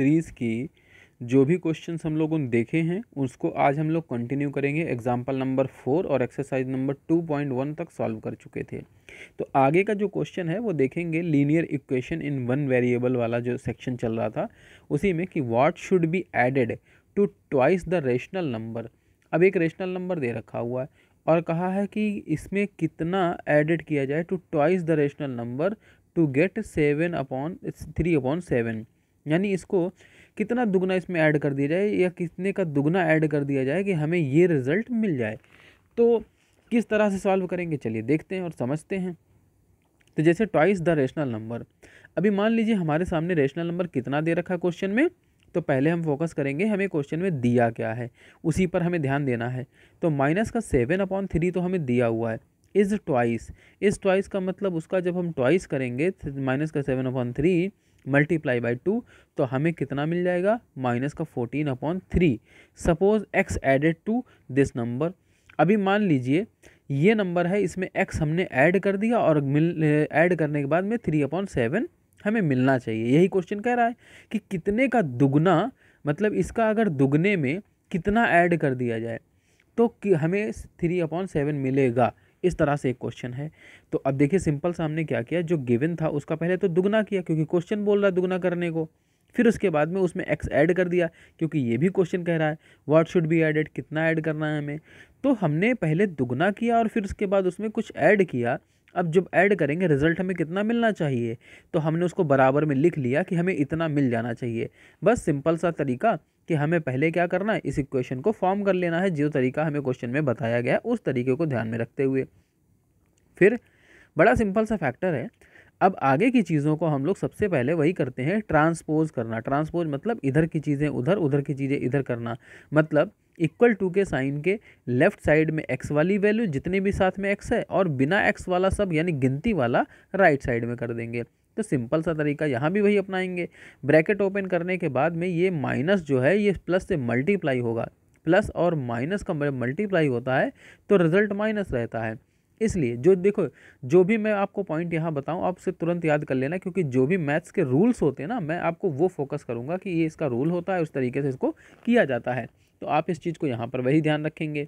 Series की जो भी क्वेश्चन हम लोगों ने देखे हैं, उसको आज हम लोग कंटिन्यू करेंगे। एग्ज़ाम्पल नंबर फोर और exercise number two point one तक सॉल्व कर चुके थे। तो आगे का जो क्वेश्चन है, वो देखेंगे linear equation in one variable वाला जो सेक्शन चल रहा था, उसी में कि what should be added to twice the rational number अब एक रेशनल नंबर दे रखा हुआ है और कहा है कि इसमें कितना एडेड किया जाए to twice the rational number to get seven upon three upon seven यानी इसको कितना दुगना इसमें ऐड कर दिया जाए या कितने का दुगना ऐड कर दिया जाए कि हमें ये रिज़ल्ट मिल जाए। तो किस तरह से सॉल्व करेंगे? चलिए देखते हैं और समझते हैं। तो जैसे ट्वाइस द रेशनल नंबर। अभी मान लीजिए हमारे सामने रेशनल नंबर कितना दे रखा है क्वेश्चन में? तो पहले हम फोकस करेंगे हमें क्वेश्चन में दिया क्या है। उसी पर हमें ध्यान देना है। तो माइनस का सेवन अपॉन थ्री तो हमें दिया हुआ है। Is twice. इस ट्वाइस का मतलब उसका जब हम ट्वाइस करेंगे, माइनस का seven upon three multiply by two तो हमें कितना मिल जाएगा? माइनस का fourteen upon three suppose x added to this number अभी मान लीजिए, ये नंबर है, इसमें एक्स हमने ऐड कर दिया और मिल ऐड करने के बाद में थ्री अपॉन सेवन हमें मिलना चाहिए। यही क्वेश्चन कह रहा है कि कितने का दुगना मतलब इसका अगर दुगने में कितना ऐड कर दिया जाए तो कि हमें थ्री अपॉन सेवन मिलेगा। इस तरह से एक क्वेश्चन है। तो अब देखिए सिंपल सा हमने क्या किया, जो गिवन था उसका पहले तो दुगना किया, क्योंकि क्वेश्चन बोल रहा है दुगना करने को। फिर उसके बाद में उसमें एक्स ऐड कर दिया, क्योंकि ये भी क्वेश्चन कह रहा है व्हाट शुड बी एडेड कितना ऐड करना है हमें। तो हमने पहले दुगना किया और फिर उसके बाद उसमें कुछ ऐड किया अब जब ऐड करेंगे, रिज़ल्ट हमें कितना मिलना चाहिए? तो हमने उसको बराबर में लिख लिया कि हमें इतना मिल जाना चाहिए। बस सिंपल सा तरीका कि हमें पहले क्या करना है, इस इक्वेशन को फॉर्म कर लेना है, जो तरीका हमें क्वेश्चन में बताया गया उस तरीके को ध्यान में रखते हुए। फिर बड़ा सिंपल सा फैक्टर है, अब आगे की चीज़ों को हम लोग सबसे पहले वही करते हैं, ट्रांसपोज करना। ट्रांसपोज मतलब इधर की चीज़ें उधर उधर की चीज़ें इधर करना। मतलब इक्वल टू के साइन के लेफ़्ट साइड में एक्स वाली वैल्यू जितने भी साथ में एक्स है और बिना एक्स वाला सब यानी गिनती वाला राइट साइड में कर देंगे। तो सिंपल सा तरीका यहाँ भी वही अपनाएँगे। ब्रैकेट ओपन करने के बाद में ये माइनस जो है ये प्लस से मल्टीप्लाई होगा। प्लस और माइनस का मल्टीप्लाई होता है तो रिज़ल्ट माइनस रहता है। इसलिए जो देखो, जो भी मैं आपको पॉइंट यहाँ बताऊँ, आप उसे तुरंत याद कर लेना क्योंकि जो भी मैथ्स के रूल्स होते हैं ना, मैं आपको वो फोकस करूँगा कि ये इसका रूल होता है, उस तरीके से इसको किया जाता है। तो आप इस चीज़ को यहाँ पर वही ध्यान रखेंगे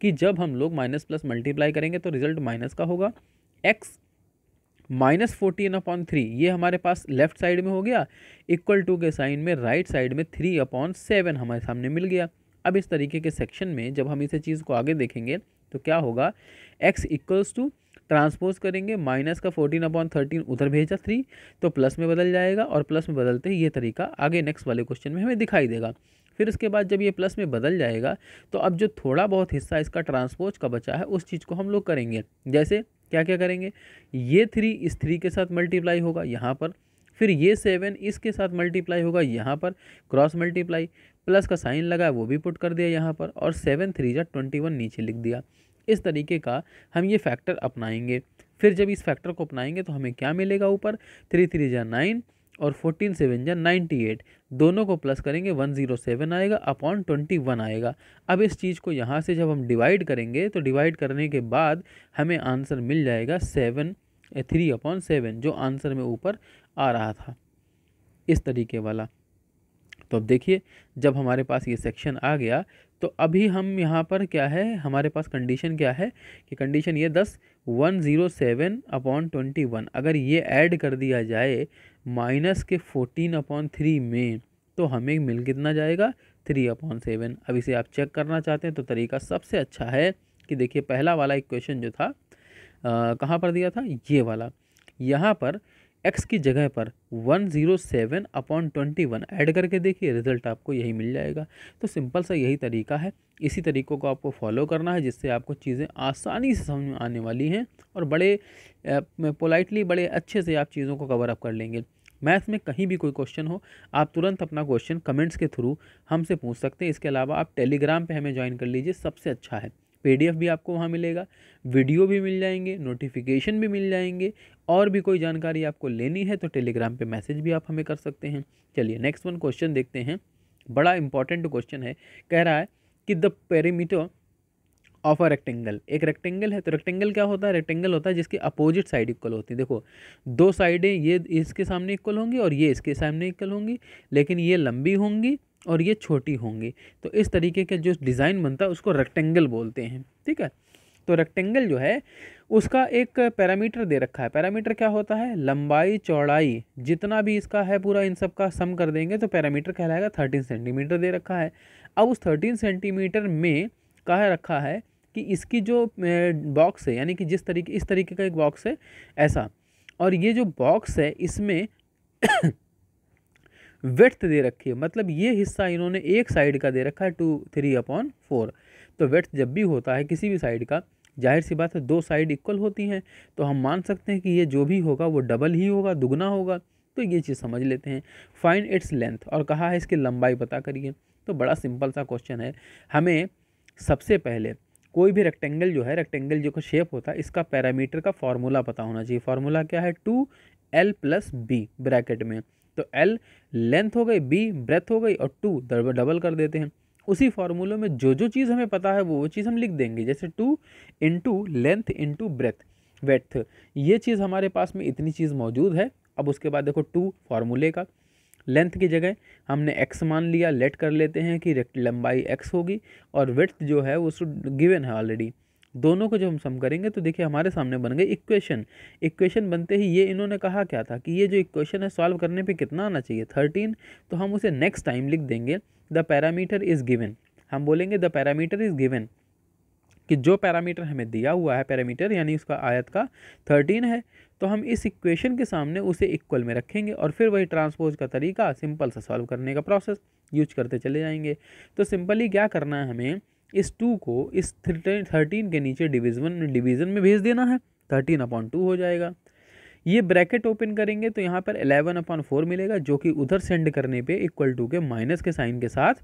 कि जब हम लोग माइनस प्लस मल्टीप्लाई करेंगे तो रिज़ल्ट माइनस का होगा। X minus fourteen upon three, ये हमारे पास लेफ़्ट साइड में हो गया, इक्वल टू के साइन में राइट साइड में थ्री अपॉन सेवन हमारे सामने मिल गया। अब इस तरीके के सेक्शन में जब हम इसे चीज़ को आगे देखेंगे तो क्या होगा? एक्स इक्वल्स टू ट्रांसपोज करेंगे, माइनस का फोर्टीन अपॉन थर्टीन उधर भेजा थ्री तो प्लस में बदल जाएगा और प्लस में बदलते ही ये तरीका आगे नेक्स्ट वाले क्वेश्चन में हमें दिखाई देगा। फिर इसके बाद जब ये प्लस में बदल जाएगा तो अब जो थोड़ा बहुत हिस्सा इसका ट्रांसपोज का बचा है, उस चीज़ को हम लोग करेंगे। जैसे क्या क्या करेंगे? ये थ्री इस थ्री के साथ मल्टीप्लाई होगा यहाँ पर, फिर ये सेवन इसके साथ मल्टीप्लाई होगा यहाँ पर क्रॉस मल्टीप्लाई प्लस का साइन लगा वो भी पुट कर दिया यहाँ पर, और सेवन थ्री जा ट्वेंटी वन नीचे लिख दिया। इस तरीके का हम ये फैक्टर अपनाएँगे। फिर जब इस फैक्टर को अपनाएँगे तो हमें क्या मिलेगा ऊपर? थ्री थ्री जा नाइन और फोर्टीन सेवन जा नाइन्टी एट दोनों को प्लस करेंगे वन ज़ीरो सेवन आएगा अपॉन ट्वेंटी वन आएगा। अब इस चीज़ को यहाँ से जब हम डिवाइड करेंगे तो डिवाइड करने के बाद हमें आंसर मिल जाएगा सेवन थ्री अपॉन सेवन जो आंसर में ऊपर आ रहा था। इस तरीके वाला। तो अब देखिए, जब हमारे पास ये सेक्शन आ गया तो अभी हम यहाँ पर क्या है, हमारे पास कंडीशन क्या है, कि कंडीशन ये दस one zero seven upon twenty one अगर ये ऐड कर दिया जाए माइनस के फोर्टीन अपॉन थ्री में तो हमें मिल कितना जाएगा? Three upon seven. अब इसे आप चेक करना चाहते हैं तो तरीका सबसे अच्छा है कि देखिए, पहला वाला इक्वेशन जो था कहाँ पर दिया था? ये वाला। यहाँ पर एक्स की जगह पर one zero seven upon twenty one add करके देखिए, रिज़ल्ट आपको यही मिल जाएगा। तो सिंपल सा यही तरीका है। इसी तरीक़ों को आपको फॉलो करना है, जिससे आपको चीज़ें आसानी से समझ में आने वाली हैं और बड़े पोलाइटली बड़े अच्छे से आप चीज़ों को कवर अप कर लेंगे। मैथ्स में कहीं भी कोई क्वेश्चन हो, आप तुरंत अपना क्वेश्चन कमेंट्स के थ्रू हमसे पूछ सकते हैं। इसके अलावा आप टेलीग्राम पे हमें ज्वाइन कर लीजिए, सबसे अच्छा है। पीडीएफ भी आपको वहाँ मिलेगा, वीडियो भी मिल जाएँगे नोटिफिकेशन भी मिल जाएँगे, और भी कोई जानकारी आपको लेनी है तो टेलीग्राम पे मैसेज भी आप हमें कर सकते हैं। चलिए नेक्स्ट वन क्वेश्चन देखते हैं। बड़ा इंपॉर्टेंट क्वेश्चन है। कह रहा है कि the perimeter of a rectangle एक रेक्टेंगल है तो रेक्टेंगल क्या होता है? रेक्टेंगल होता है जिसकी अपोजिट साइड इक्वल होती है। देखो, दो साइडें ये इसके सामने इक्वल होंगी और ये इसके सामने इक्वल होंगी, लेकिन ये लंबी होंगी और ये छोटी होंगी। तो इस तरीके के जो डिज़ाइन बनता है, उसको रेक्टेंगल बोलते हैं, ठीक है? तो रेक्टेंगल जो है, उसका एक पैरामीटर दे रखा है। पैरामीटर क्या होता है? लंबाई, चौड़ाई, जितना भी इसका है पूरा इन सब का सम कर देंगे तो पैरामीटर कहलाएगा थर्टीन सेंटीमीटर दे रखा है। अब उस थर्टीन सेंटीमीटर में कहा रखा है कि इसकी जो बॉक्स है, यानी कि जिस तरीके, इस तरीके का एक बॉक्स है, ऐसा। और ये जो बॉक्स है, इसमें वेथ दे रखी है। मतलब ये हिस्सा इन्होंने एक साइड का दे रखा है टू थ्री अपॉन फोर तो वेथ जब भी होता है किसी भी साइड का, ज़ाहिर सी बात है, दो साइड इक्वल होती हैं। तो हम मान सकते हैं कि ये जो भी होगा, वो डबल ही होगा, दुगना होगा। तो ये चीज़ समझ लेते हैं। फाइन इट्स लेंथ और कहा है इसकी लंबाई, पता करिए। तो बड़ा सिंपल सा क्वेश्चन है। हमें सबसे पहले कोई भी रेक्टेंगल जो है रेक्टेंगल जो का शेप होता है, इसका पैरामीटर का फॉर्मूला पता होना चाहिए। फार्मूला क्या है? Two L plus B bracket में। तो एल लेंथ हो गई बी ब्रेथ हो गई और टू डबल कर देते हैं। उसी फार्मूले में जो जो चीज़ हमें पता है, वो वो चीज़ हम लिख देंगे। जैसे two into length into breadth width ये चीज़ हमारे पास में इतनी चीज़ मौजूद है। अब उसके बाद देखो टू फार्मूले का। लेंथ की जगह हमने एक्स मान लिया। लेट कर लेते हैं कि लंबाई एक्स होगी और वेथ जो है वो गिवन है ऑलरेडी दोनों को जब हम सम करेंगे तो देखिए हमारे सामने बन गए इक्वेशन इक्वेशन बनते ही ये इन्होंने कहा क्या था कि ये जो इक्वेशन है सॉल्व करने पे कितना आना चाहिए? थर्टीन तो हम उसे नेक्स्ट टाइम लिख देंगे. द पैरामीटर इज़ गिवन हम बोलेंगे द पैरामीटर इज़ गिवन कि जो पैरामीटर हमें दिया हुआ है पैरामीटर यानी उसका आयत का थर्टीन है तो हम इस इक्वेशन के सामने उसे इक्वल में रखेंगे और फिर वही ट्रांसपोज का तरीका सिंपल सा सॉल्व करने का प्रोसेस यूज़ करते चले जाएँगे. तो सिंपली क्या करना है हमें? इस टू को इस थर्टीन के नीचे डिवीज़न डिवीज़न में भेज देना है। थर्टीन अपॉन टू हो जाएगा। ये ब्रैकेट ओपन करेंगे तो यहाँ पर एलेवन अपॉन फोर मिलेगा, जो कि उधर सेंड करने पे इक्वल टू के माइनस के साइन के साथ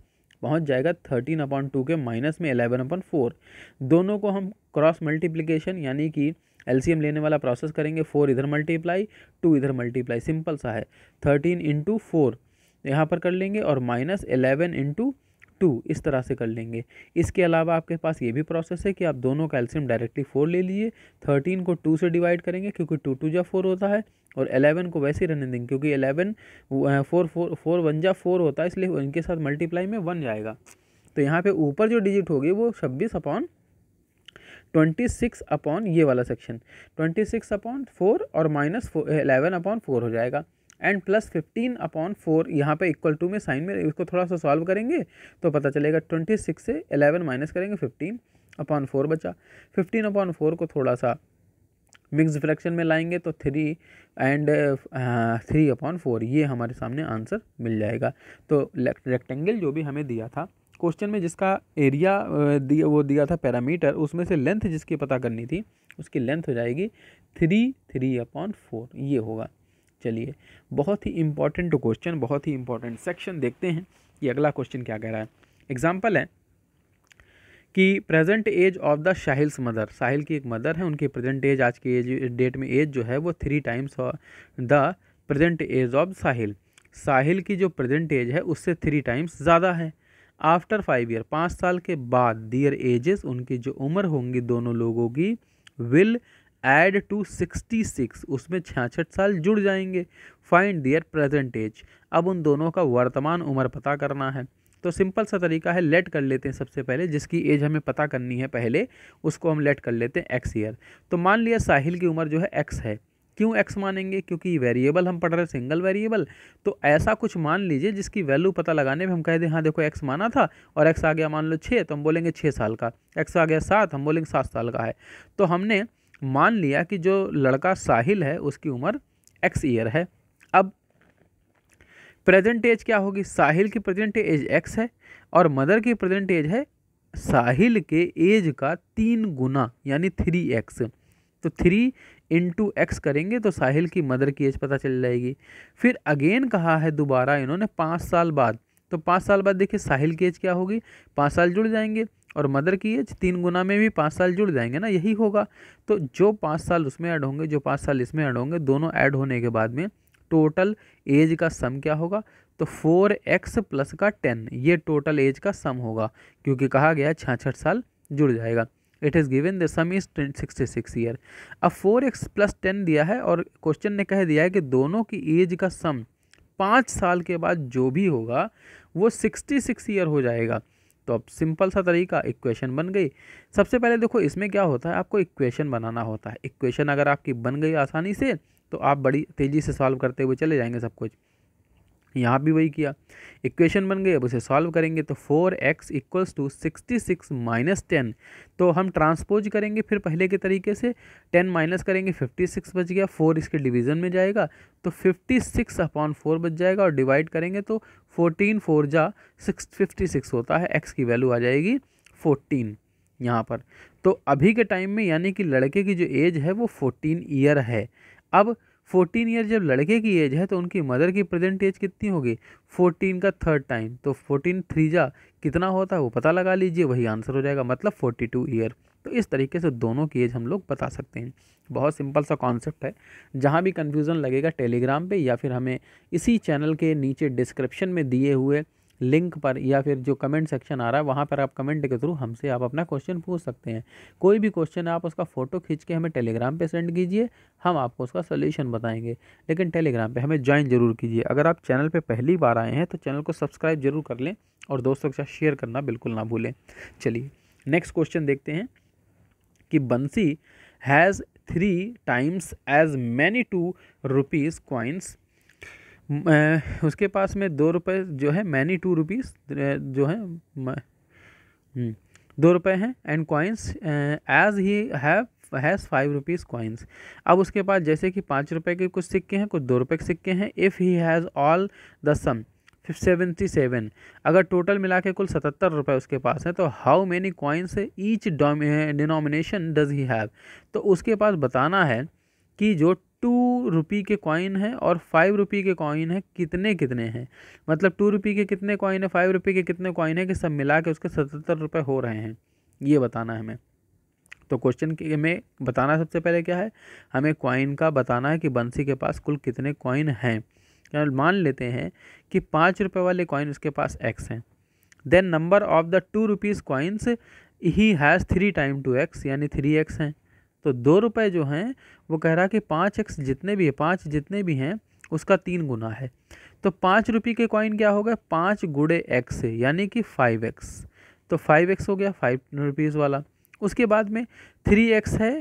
पहुँच जाएगा। थर्टीन अपॉन टू के माइनस में एलेवन अपॉन फोर दोनों को हम क्रॉस मल्टीप्लिकेशन यानी कि एलसीएम लेने वाला प्रोसेस करेंगे। फोर इधर मल्टीप्लाई टू इधर मल्टीप्लाई सिंपल सा है। थर्टीन इंटू फोर यहाँ पर कर लेंगे और माइनस एलेवन इंटू टू इस तरह से कर लेंगे। इसके अलावा आपके पास ये भी प्रोसेस है कि आप दोनों कैल्शियम डायरेक्टली फोर ले लीजिए। थर्टीन को टू से डिवाइड करेंगे क्योंकि टू टू जा फोर होता है और एलेवन को वैसे ही रहने देंगे क्योंकि eleven four four four one जा फोर होता है, इसलिए इनके साथ मल्टीप्लाई में वन जाएगा। तो यहाँ पे ऊपर जो डिजिट होगी वो छब्बीस अपॉन ट्वेंटी सिक्स अपॉन ये वाला section twenty six upon four और माइनस एलेवन अपॉन फोर हो जाएगा। And plus fifteen upon four यहाँ पे इक्वल टू में साइन में इसको थोड़ा सा सॉल्व करेंगे तो पता चलेगा ट्वेंटी सिक्स से एलेवन माइनस करेंगे फिफ्टीन अपॉन फोर बचा। फिफ्टीन अपॉन फोर को थोड़ा सा मिक्स फ्रैक्शन में लाएँगे तो three and three upon four ये हमारे सामने आंसर मिल जाएगा। तो रेक्टेंगल जो भी हमें दिया था क्वेश्चन में जिसका एरिया दिया, वो दिया था पैरामीटर उसमें से लेंथ जिसकी पता करनी थी, उसकी लेंथ हो जाएगी थ्री थ्री अपॉन फोर ये होगा। चलिए, बहुत ही इंपॉर्टेंट क्वेश्चन बहुत ही इंपॉर्टेंट सेक्शन देखते हैं कि अगला क्वेश्चन क्या कह रहा है। एग्ज़ाम्पल है कि present age of the Sahil's mother Sahil की एक मदर है, उनकी प्रेजेंट एज आज की एज डेट में एज जो है वो three times the present age of Sahil Sahil की जो प्रेजेंट एज है, उससे थ्री टाइम्स ज़्यादा है। आफ्टर फाइव ईयर पाँच साल के बाद दियर एजेस उनकी जो उम्र होंगी दोनों लोगों की will add to sixty six, उसमें छियासठ साल जुड़ जाएँगे। फाइंड दियर प्रेजेंट एज अब उन दोनों का वर्तमान उम्र पता करना है। तो सिंपल सा तरीका है लेट कर लेते हैं सबसे पहले, जिसकी एज हमें पता करनी है पहले, उसको हम लेट कर लेते हैं एक्स ईयर तो मान लिया साहिल की उम्र जो है एक्स है। क्यों एक्स मानेंगे? क्योंकि वेरिएबल हम पढ़ रहे हैं सिंगल वेरिएबल तो ऐसा कुछ मान लीजिए, जिसकी वैल्यू पता लगाने में हम कह दें हाँ देखो एक्स माना था, और एक्स आ गया मान लो छः तो हम बोलेंगे छः साल का। एक्स आ गया सात, हम बोलेंगे सात साल का है। तो हमने मान लिया कि जो लड़का साहिल है, उसकी उम्र एक्स ईयर है। अब प्रेजेंट एज क्या होगी? साहिल की प्रेजेंट एज एक्स है और मदर की प्रेजेंट एज है साहिल के एज का तीन गुना, यानी थ्री एक्स तो थ्री इंटू एक्स करेंगे तो साहिल की मदर की एज पता चल जाएगी। फिर अगेन कहा है दोबारा, इन्होंने पाँच साल बाद तो पाँच साल बाद देखिए साहिल की एज क्या होगी? पाँच साल जुड़ जाएँगे और मदर की एज तीन गुना में भी पाँच साल जुड़ जाएँगे ना, यही होगा। तो जो पाँच साल उसमें ऐड होंगे, जो पाँच साल इसमें ऐड होंगे, दोनों ऐड होने के बाद में टोटल एज का सम क्या होगा? तो फोर एक्स प्लस का टेन, ये टोटल एज का सम होगा, क्योंकि कहा गया छाछठ साल जुड़ जाएगा। It is given the sum is sixty six year अब फोर एक्स प्लस टेन दिया है और क्वेश्चन ने कह दिया है कि दोनों की एज का सम पाँच साल के बाद जो भी होगा, वो सिक्सटी सिक्स ईयर हो जाएगा। तो अब सिंपल सा तरीका, इक्वेशन बन गई। सबसे पहले देखो, इसमें क्या होता है? आपको इक्वेशन बनाना होता है। इक्वेशन अगर आपकी बन गई आसानी से तो आप बड़ी तेज़ी से सॉल्व करते हुए चले जाएँगे सब कुछ। यहाँ भी वही किया। इक्वेशन बन गई, अब उसे सॉल्व करेंगे तो four X equals to sixty six minus ten. तो हम ट्रांसपोज करेंगे फिर पहले के तरीके से, टेन माइनस करेंगे, फिफ्टी सिक्स बच गया, फोर इसके डिवीज़न में जाएगा तो फिफ्टी सिक्स अपॉन फोर बच जाएगा और डिवाइड करेंगे तो फोर्टीन फोर जा, सिक्स, फिफ्टी सिक्स होता है, एक्स की वैल्यू आ जाएगी फोर्टीन यहाँ पर। तो अभी के टाइम में यानी कि लड़के की जो एज है वो फोर्टीन ईयर है। अब फोर्टीन ईयर जब लड़के की एज है तो उनकी मदर की प्रेजेंट एज कितनी होगी? फोर्टीन का थर्ड टाइम तो फोर्टीन थ्री जा कितना होता है वो पता लगा लीजिए, वही आंसर हो जाएगा मतलब फोर्टी टू ईयर तो इस तरीके से दोनों की एज हम लोग बता सकते हैं। बहुत सिंपल सा कॉन्सेप्ट है। जहाँ भी कन्फ्यूज़न लगेगा टेलीग्राम पे या फिर हमें इसी चैनल के नीचे डिस्क्रिप्शन में दिए हुए लिंक पर या फिर जो कमेंट सेक्शन आ रहा है, वहाँ पर आप कमेंट के थ्रू हमसे आप अपना क्वेश्चन पूछ सकते हैं। कोई भी क्वेश्चन आप उसका फ़ोटो खींच के हमें टेलीग्राम पे सेंड कीजिए, हम आपको उसका सोल्यूशन बताएँगे। लेकिन टेलीग्राम पे हमें ज्वाइन ज़रूर कीजिए। अगर आप चैनल पे पहली बार आए हैं तो चैनल को सब्सक्राइब ज़रूर कर लें और दोस्तों के साथ शेयर करना बिल्कुल ना भूलें। चलिए, नेक्स्ट क्वेश्चन देखते हैं कि Bansi has three times as many two rupees coins उसके पास में दो रुपये जो है मैनी टू रुपीज़ जो है हम्म, दो रुपये हैं and coins as he have has five rupees coins अब उसके पास जैसे कि पाँच रुपए के कुछ सिक्के हैं कुछ दो रुपये के सिक्के हैं if he has all the sum seventy seven अगर टोटल मिला के कुल सतहत्तर रुपये उसके पास है तो how many coins each denomination does he have तो उसके पास बताना है कि जो टू रुपी के कॉइन है और फाइव रुपी के कॉइन है, कितने कितने हैं? मतलब टू रुपी के कितने कॉइन है, फाइव रुपी के कितने कॉइन है कि सब मिला के उसके सतहत्तर रुपये हो रहे हैं? ये बताना है हमें। तो क्वेश्चन के में बताना सबसे पहले क्या है? हमें कॉइन का बताना है कि बंसी के पास कुल कितने कॉइन हैं। मान लेते हैं कि पाँच रुपये वाले कॉइन उसके पास एक्स हैं। Then number of the two rupees coins he has three time two X यानी थ्री एक्स हैं। तो दो रुपये जो हैं, वो कह रहा कि पाँच एक्स जितने भी है, पाँच जितने भी हैं, उसका तीन गुना है। तो पाँच रुपये के कॉइन क्या हो गए? पाँच गुड़े एक्स यानी कि फाइव एक्स तो फाइव एक्स हो गया फाइव रुपीज़ वाला। उसके बाद में थ्री एक्स है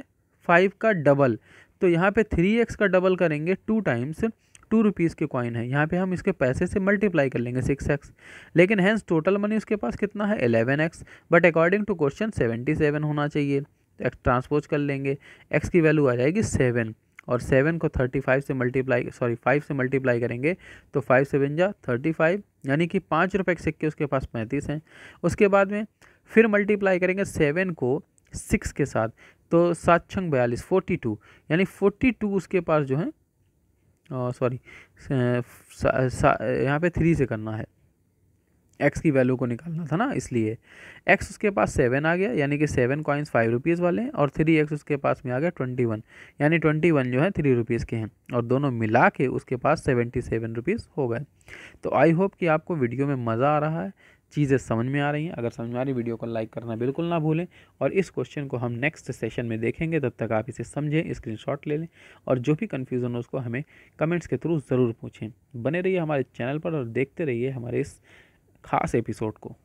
फाइव का डबल तो यहाँ पे थ्री एक्स का डबल करेंगे टू टाइम्स टू रुपीज़ के कॉइन है। यहाँ पे हम इसके पैसे से मल्टीप्लाई कर लेंगे सिक्स एक्स लेकिन हैंस टोटल मनी उसके पास कितना है? Eleven X but according to question seventy seven होना चाहिए। तो एक्स ट्रांसपोज कर लेंगे एक्स की वैल्यू आ जाएगी सेवन, और सेवन को थर्टी फाइव से मल्टीप्लाई, सॉरी, फाइव से मल्टीप्लाई करेंगे तो फाइव सेवन जा थर्टी फाइव, यानी कि पाँच रुपये के सिक्के, उसके पास पैंतीस हैं। उसके बाद में फिर मल्टीप्लाई करेंगे सेवन को सिक्स के साथ तो सात छंग बयालीस, फोर्टी टू, यानी फोर्टी टू उसके पास जो है सॉरी यहाँ पे थ्री से करना है। एक्स की वैल्यू को निकालना था ना, इसलिए। एक्स उसके पास सेवन आ गया, यानी कि सेवन कॉइन्स फाइव रुपीज़ वाले हैं, और थ्री एक्स उसके पास में आ गया ट्वेंटी वन यानी ट्वेंटी वन जो है थ्री रुपीज़ के हैं, और दोनों मिला के उसके पास सेवेंटी सेवन रुपीज़ हो गए। तो आई होप कि आपको वीडियो में मज़ा आ रहा है, चीज़ें समझ में आ रही हैं। अगर समझ में आ रही वीडियो को लाइक करना बिल्कुल ना भूलें, और इस क्वेश्चन को हम नेक्स्ट सेशन में देखेंगे, तब तक आप इसे समझें स्क्रीनशॉट ले लें, और जो भी कन्फ्यूज़न हो उसको हमें कमेंट्स के थ्रू ज़रूर पूछें। बने रहिए हमारे चैनल पर और देखते रहिए हमारे इस खास एपिसोड को।